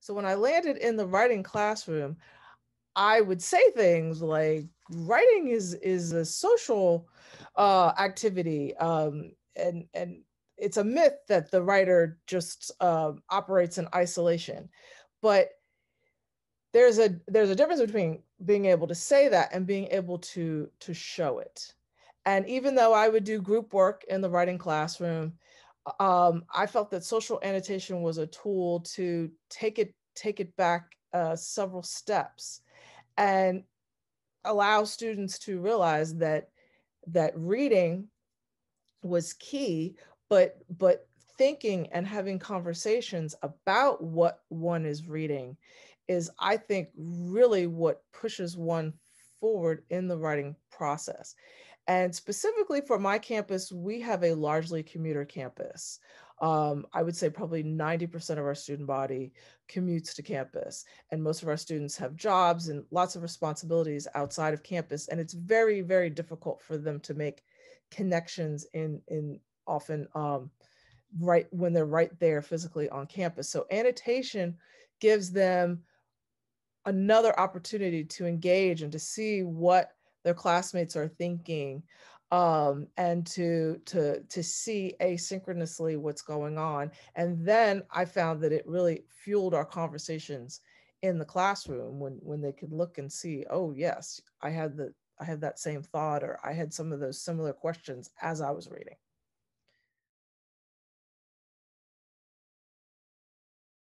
So when I landed in the writing classroom, I would say things like writing is is a social uh, activity, um, and and it's a myth that the writer just uh, operates in isolation, but there's a there's a difference between being able to say that and being able to to show it. And even though I would do group work in the writing classroom, um, I felt that social annotation was a tool to take it take it back uh, several steps and allow students to realize that that reading was key but but thinking and having conversations about what one is reading is i think really what pushes one forward in the writing process and specifically for my campus we have a largely commuter campus um, I would say probably 90% of our student body commutes to campus. And most of our students have jobs and lots of responsibilities outside of campus. And it's very, very difficult for them to make connections in, in often um, right when they're right there physically on campus. So annotation gives them another opportunity to engage and to see what their classmates are thinking um, and to to to see asynchronously what's going on. And then I found that it really fueled our conversations in the classroom when when they could look and see, oh yes, I had the I had that same thought, or I had some of those similar questions as I was reading.